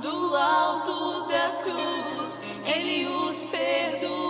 do alto da cruz, ele os perdoou.